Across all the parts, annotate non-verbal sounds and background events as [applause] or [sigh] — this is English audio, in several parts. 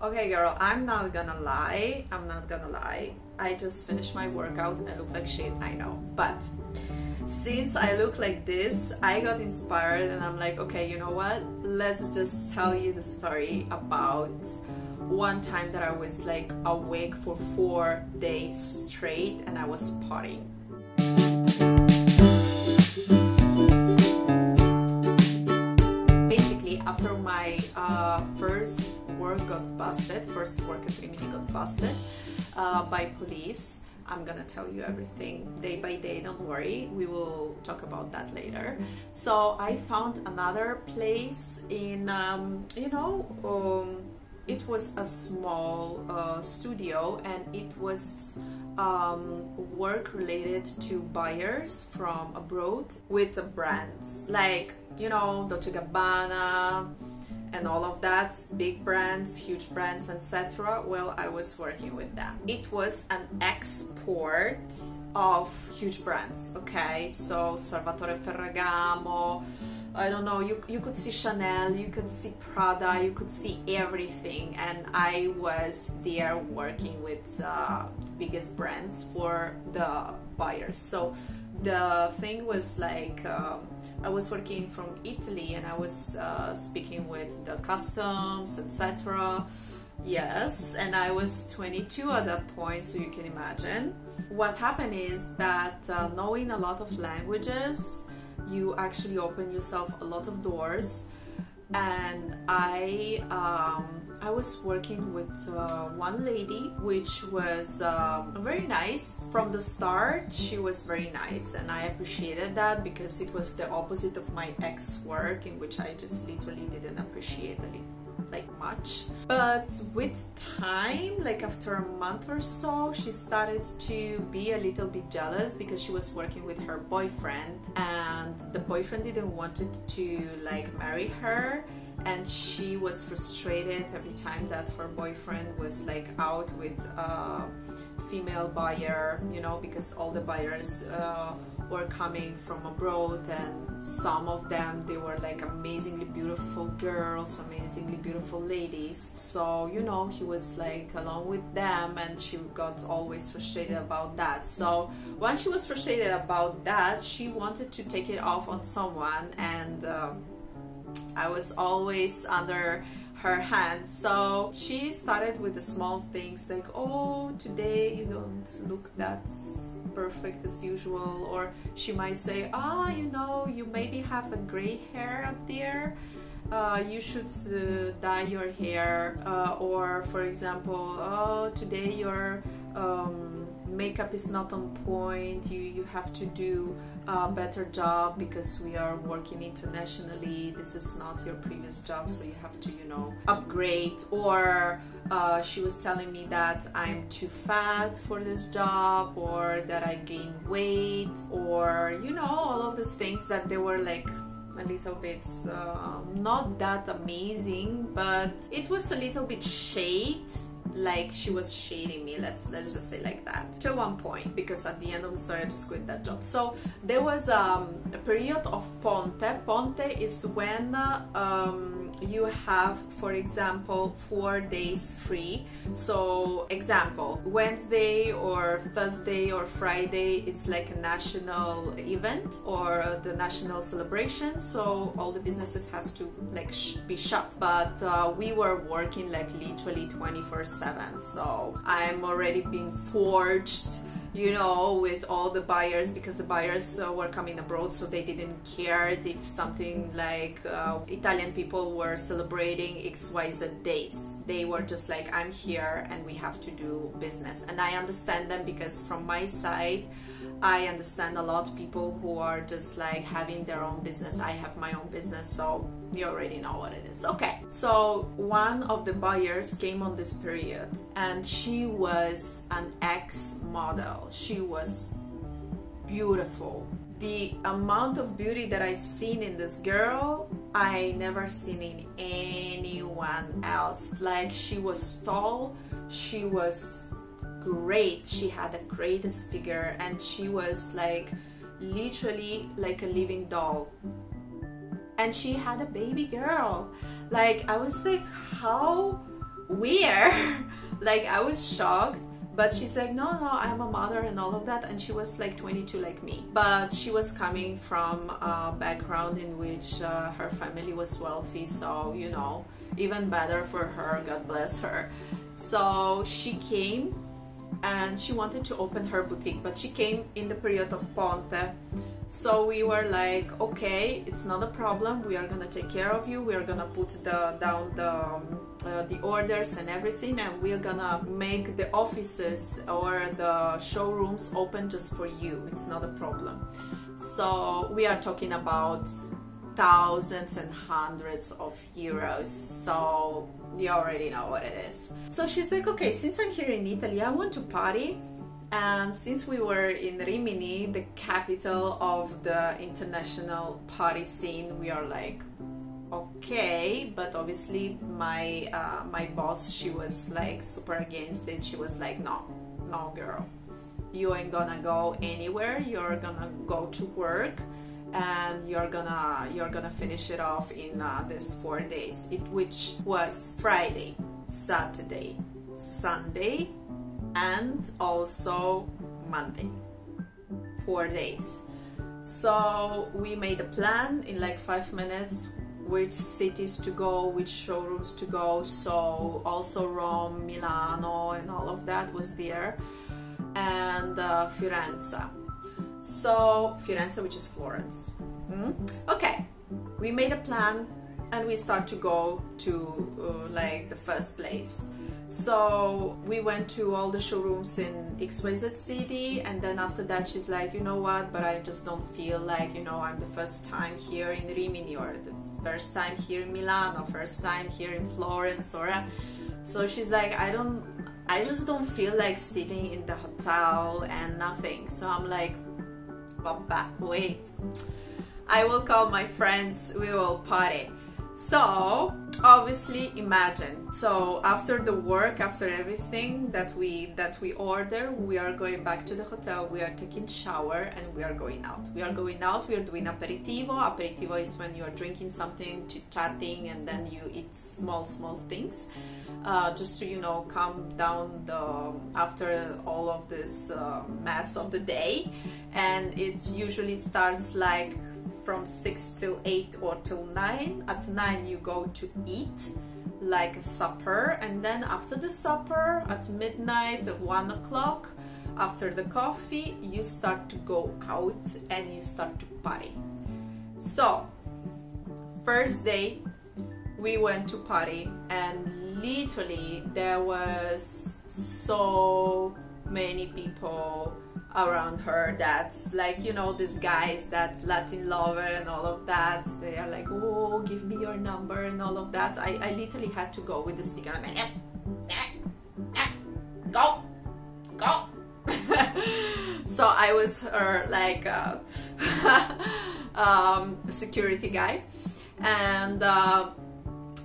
Okay, girl, I'm not gonna lie. I'm not gonna lie. I just finished my workout. I look like shit, I know. But since I look like this, I got inspired and I'm like, okay, you know what? Let's just tell you the story about one time that I was like awake for four days straight and I was partying. Got busted, first work agreement got busted uh, by police, I'm gonna tell you everything day by day, don't worry, we will talk about that later. So I found another place in, um, you know, um, it was a small uh, studio and it was um, work related to buyers from abroad with brands. Like, you know, Dolce Gabbana, and all of that big brands huge brands etc well i was working with them. It was an export of huge brands okay? So salvatore ferragamo i don't know you, you could see chanel you could see prada you could see everything and i was there working with uh, biggest brands for the buyers. So the thing was like um, I was working from Italy and I was uh, speaking with the customs, etc. Yes, and I was 22 at that point, so you can imagine. What happened is that uh, knowing a lot of languages, you actually open yourself a lot of doors. And I um, I was working with uh, one lady, which was um, very nice. From the start, she was very nice, and I appreciated that because it was the opposite of my ex work, in which I just literally didn't appreciate it like much. But with time, like after a month or so, she started to be a little bit jealous because she was working with her boyfriend, and the boyfriend didn't wanted to like marry her and she was frustrated every time that her boyfriend was like out with a female buyer you know because all the buyers uh, were coming from abroad and some of them they were like amazingly beautiful girls amazingly beautiful ladies. So you know he was like along with them and she got always frustrated about that. So when she was frustrated about that she wanted to take it off on someone and um, I was always under her hand. So she started with the small things like, oh, today you don't look that perfect as usual. Or she might say, ah, oh, you know, you maybe have a gray hair up there. Uh, you should uh, dye your hair. Uh, or, for example, oh, today your um, makeup is not on point. You, you have to do a better job because we are working internationally this is not your previous job so you have to you know upgrade or uh, she was telling me that I'm too fat for this job or that I gain weight or you know all of these things that they were like a little bit uh, not that amazing but it was a little bit shade like she was shading me. Let's let's just say like that. To one point because at the end of the story I just quit that job. So there was um, a period of ponte. Ponte is when um, you have for example four days free. So example wednesday or thursday or friday it's like a national event or the national celebration. So all the businesses has to like be shut. But uh, we were working like literally 24 7 so i'm already being forged you know, with all the buyers because the buyers uh, were coming abroad, so they didn't care if something like uh, Italian people were celebrating XYZ days. They were just like, I'm here and we have to do business. And I understand them because from my side, I understand a lot of people who are just like having their own business. I have my own business, so you already know what it is. Okay, so one of the buyers came on this period and she was an ex model. She was beautiful. The amount of beauty that I seen in this girl, I never seen in anyone else. Like she was tall, she was great. She had the greatest figure and she was like literally like a living doll. And she had a baby girl. Like I was like, how weird. [laughs] Like i was shocked. But she's like no no i'm a mother and all of that. And she was like 22 like me. But she was coming from a background in which uh, her family was wealthy. So you know even better for her. God bless her. So she came and she wanted to open her boutique but she came in the period of ponte. So we were like okay it's not a problem. We are gonna take care of you. We are gonna put the down the um, uh, the orders and everything and we're gonna make the offices or the showrooms open just for you. It's not a problem. So we are talking about thousands and hundreds of euros. So you already know what it is. So she's like okay since i'm here in italy i want to party. And since we were in rimini the capital of the international party scene we are like okay but obviously my uh, my boss she was like super against it. She was like no no girl. You ain't gonna go anywhere. You're gonna go to work and you're gonna you're gonna finish it off in uh, this four days it which was friday saturday sunday and also monday. Four days. So we made a plan in like five minutes which cities to go which showrooms to go. So also rome milano and all of that was there. And uh, firenze so Firenze, which is Florence. Mm? Okay, we made a plan and we start to go to uh, like the first place. So we went to all the showrooms in XYZ city, and then after that, she's like, you know what? But I just don't feel like you know I'm the first time here in Rimini, or the first time here in Milan, or first time here in Florence, or uh, so she's like, I don't, I just don't feel like sitting in the hotel and nothing. So I'm like, Papa, wait. I will call my friends, we will party. So, obviously imagine. So, after the work, after everything that we that we order, we are going back to the hotel, we are taking shower and we are going out. We are going out, we are doing aperitivo. Aperitivo is when you are drinking something, chit-chatting and then you eat small small things. Uh, just to you know calm down the after all of this uh, mess of the day. And it usually starts like from 6 till 8 or till 9 at 9 you go to eat like a supper. And then after the supper at midnight of 1 o'clock after the coffee you start to go out and you start to party. So first day we went to party and literally there was so many people around her that's like you know these guys that latin lover and all of that. They are like oh give me your number and all of that. I, I literally had to go with the sticker. And like, eh, eh, eh, go go. [laughs] So i was her like uh, [laughs] um, security guy. And uh,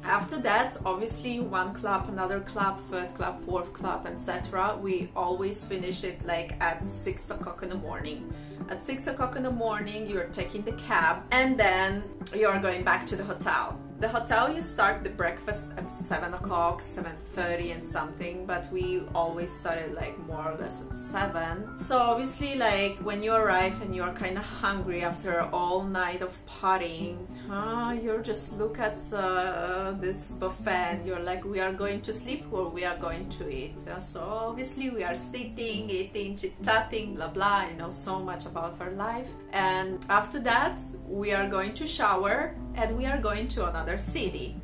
after that obviously one club another club third club fourth club etc we always finish it like at six o'clock in the morning. At six o'clock in the morning you're taking the cab and then you're going back to the hotel the hotel you start the breakfast at 7 o'clock 7.30 and something but we always started like more or less at 7 so obviously like when you arrive and you're kind of hungry after all night of partying uh, you just look at uh, this buffet and you're like we are going to sleep or we are going to eat. Uh, so obviously we are sitting eating chit-chatting blah blah you know so much about her life. And after that we are going to shower and we are going to another city.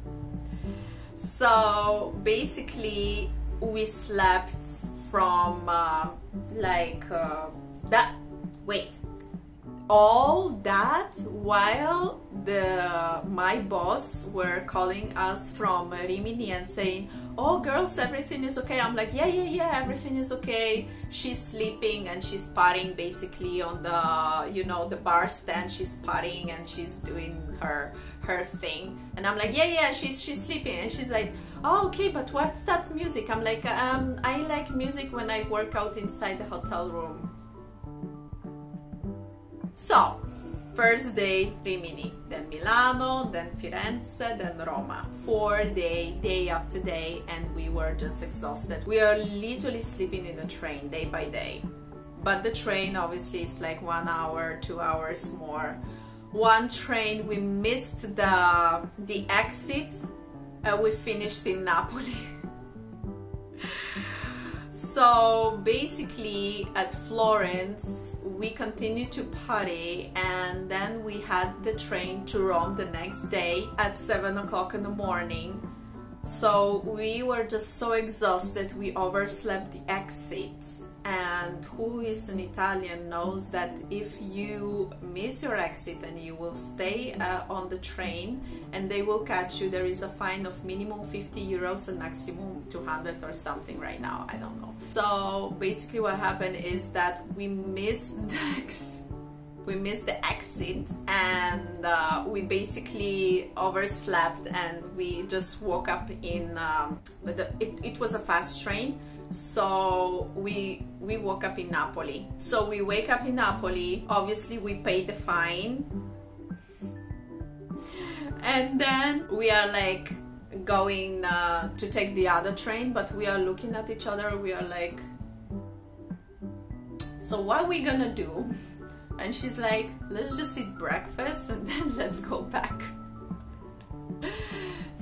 So basically, we slept from uh, like uh, that. Wait, all that while the my boss were calling us from Rimini and saying, "Oh, girls, everything is okay." I'm like, "Yeah, yeah, yeah, everything is okay." She's sleeping and she's partying basically on the you know the bar stand. She's partying and she's doing her her thing, and I'm like, "Yeah, yeah, she's she's sleeping," and she's like. Oh, okay, but what's that music? I'm like, um, I like music when I work out inside the hotel room. So, First day, Rimini, then Milano, then Firenze, then Roma. Four day, day after day, and we were just exhausted. We are literally sleeping in the train day by day. But the train obviously is like one hour, two hours more. One train we missed the the exit. Uh, we finished in Napoli. [laughs] So basically, at Florence, we continued to party, and then we had the train to Rome the next day at 7 o'clock in the morning. So we were just so exhausted, we overslept the exits and who is an Italian knows that if you miss your exit and you will stay uh, on the train and they will catch you, there is a fine of minimum 50 euros and maximum 200 or something right now. I don't know. So basically, what happened is that we missed [laughs] the exit. We missed the exit and uh, we basically overslept and we just woke up in um, the, it, it was a fast train so we we woke up in Napoli. So we wake up in Napoli. Obviously, we pay the fine, and then we are like going uh, to take the other train. But we are looking at each other. We are like, so what are we gonna do? And she's like, let's just eat breakfast and then [laughs] let's go back.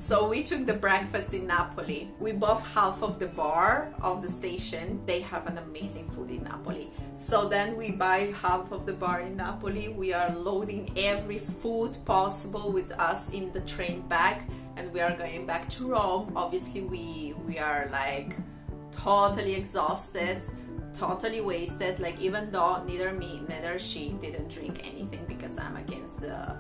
So we took the breakfast in Napoli. We bought half of the bar of the station. They have an amazing food in Napoli. So then we buy half of the bar in Napoli. We are loading every food possible with us in the train back and we are going back to Rome. Obviously we we are like totally exhausted totally wasted like even though neither me neither she didn't drink anything because i'm against the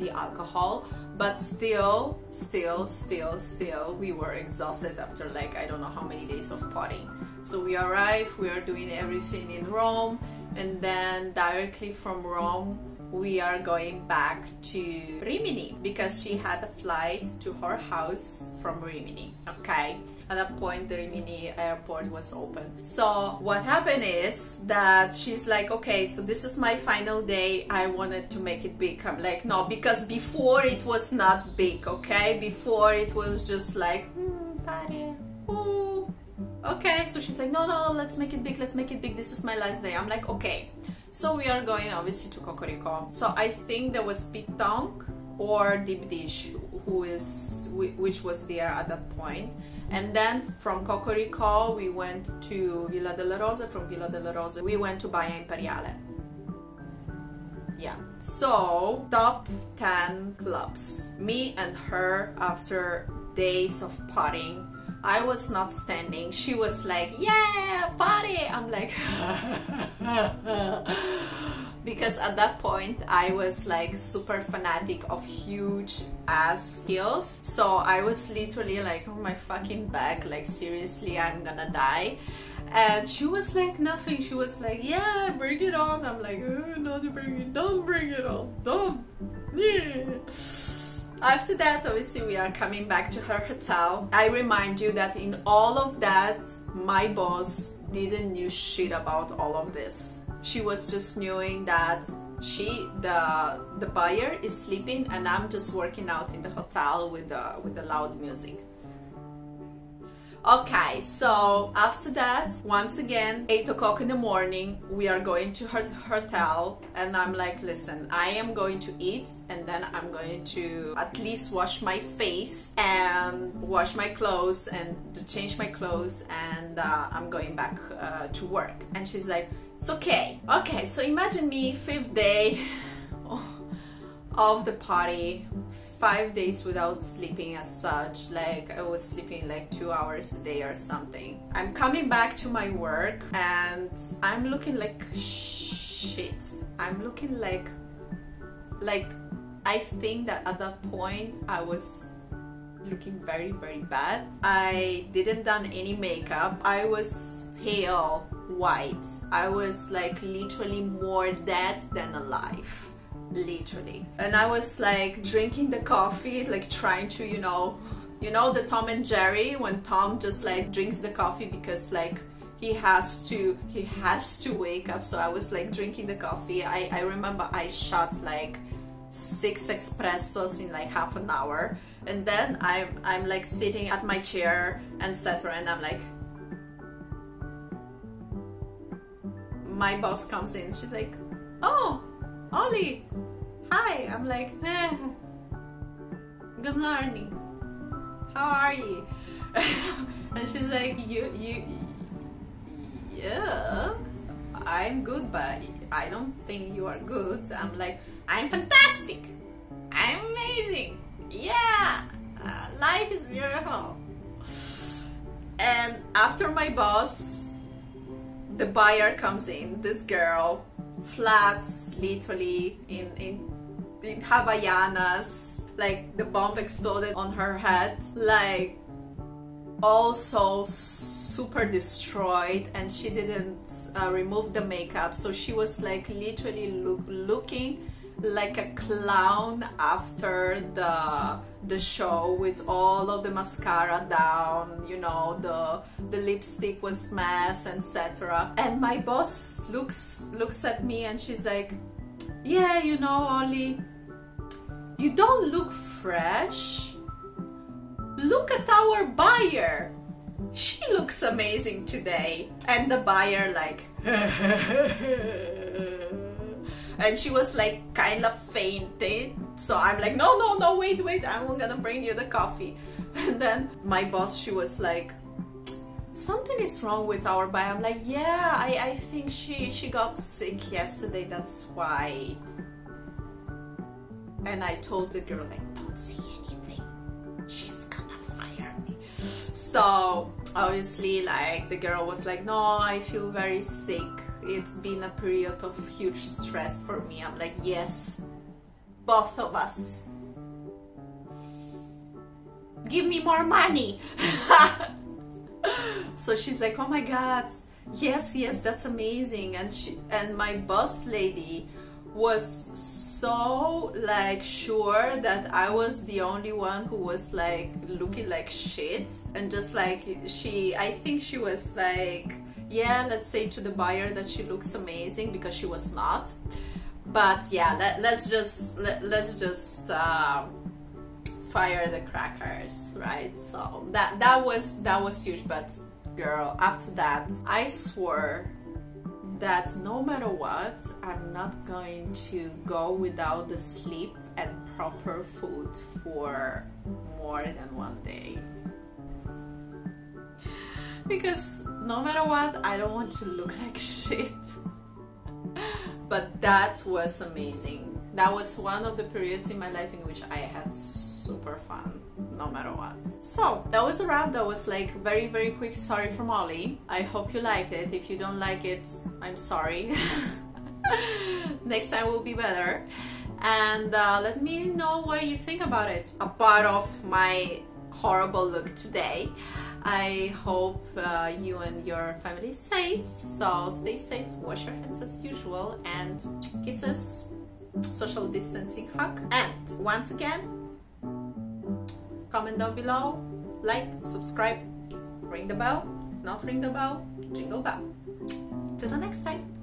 the alcohol but still still still still we were exhausted after like i don't know how many days of partying. So we arrived we are doing everything in rome and then directly from rome we are going back to Rimini because she had a flight to her house from Rimini. Okay, at that point, the Rimini airport was open. So, what happened is that she's like, Okay, so this is my final day. I wanted to make it big. I'm like, No, because before it was not big, okay? Before it was just like, hmm, ooh. Okay, so she's like, No, no, let's make it big, let's make it big. This is my last day. I'm like, Okay. So we are going obviously to Cocorico. So I think there was Pete Tong or Deep Dish who is which was there at that point. And then from Cocorico we went to Villa della Rosa. From Villa della Rosa we went to Baia Imperiale. Yeah. So top 10 clubs. Me and her after days of partying I was not standing. She was like, yeah, party. I'm like, [laughs] because at that point I was like super fanatic of huge ass heels. So I was literally like, oh my fucking back, like seriously, I'm gonna die. And she was like, nothing. She was like, yeah, bring it on. I'm like, uh, oh, don't bring it, don't bring it on, don't. Yeah. After that, obviously, we are coming back to her hotel. I remind you that in all of that, my boss didn't know shit about all of this. She was just knowing that she, the the buyer, is sleeping, and I'm just working out in the hotel with the with the loud music. Okay, so after that, once again, 8 o'clock in the morning, we are going to her hotel, and I'm like, listen, I am going to eat, and then I'm going to at least wash my face and wash my clothes and to change my clothes, and uh, I'm going back uh, to work. And she's like, it's okay. Okay, so imagine me, fifth day [laughs] of the party, five days without sleeping as such like i was sleeping like two hours a day or something. I'm coming back to my work and i'm looking like shit. I'm looking like like i think that at that point i was looking very very bad. I didn't done any makeup. I was pale white. I was like literally more dead than alive literally. And I was like drinking the coffee, like trying to, you know, you know the Tom and Jerry when Tom just like drinks the coffee because like he has to he has to wake up. So i was like drinking the coffee. I i remember i shot like six espressos in like half an hour. And then i'm i'm like sitting at my chair etc and i'm like my boss comes in. She's like oh Olly hi. I'm like eh. good morning. How are you? [laughs] And she's like you you yeah i'm good but i don't think you are good. I'm like i'm fantastic. I'm amazing. Yeah uh, life is beautiful. And after my boss the buyer comes in this girl flats literally in in in Havaianas, like the bomb exploded on her head, like also super destroyed and she didn't uh, remove the makeup. So she was like literally look, looking like a clown after the the show with all of the mascara down you know the the lipstick was mess etc and my boss looks looks at me and she's like yeah you know Olly you don't look fresh. Look at our buyer. She looks amazing today. And the buyer like [laughs] and she was like kind of fainting so i'm like no no no wait wait. I'm gonna bring you the coffee. [laughs] And then my boss she was like something is wrong with our buyer i'm like yeah i i think she she got sick yesterday. That's why. And i told the girl like don't say anything. She's gonna fire me. So obviously like the girl was like no i feel very sick it's been a period of huge stress for me. I'm like yes both of us. Give me more money. [laughs] So she's like oh my god yes yes that's amazing. And she and my boss lady was so like sure that I was the only one who was like looking like shit. And just like she I think she was like yeah let's say to the buyer that she looks amazing because she was not but yeah let, us just let, us just um, fire the crackers right so that that was that was huge but girl after that I swore that no matter what, I'm not going to go without the sleep and proper food for more than one day. Because no matter what, I don't want to look [laughs] like shit. but that was amazing. That was one of the periods in my life in which I had super fun no matter what. So that was a wrap. That was like very very quick story from Olly. I hope you liked it. If you don't like it, I'm sorry. [laughs] Next time will be better. And uh, let me know what you think about it. A part of my horrible look today. I hope uh, you and your family safe. So stay safe, wash your hands as usual, and kisses, social distancing hug. And once again, comment down below, like, subscribe, ring the bell, not ring the bell, jingle bell. Till the next time.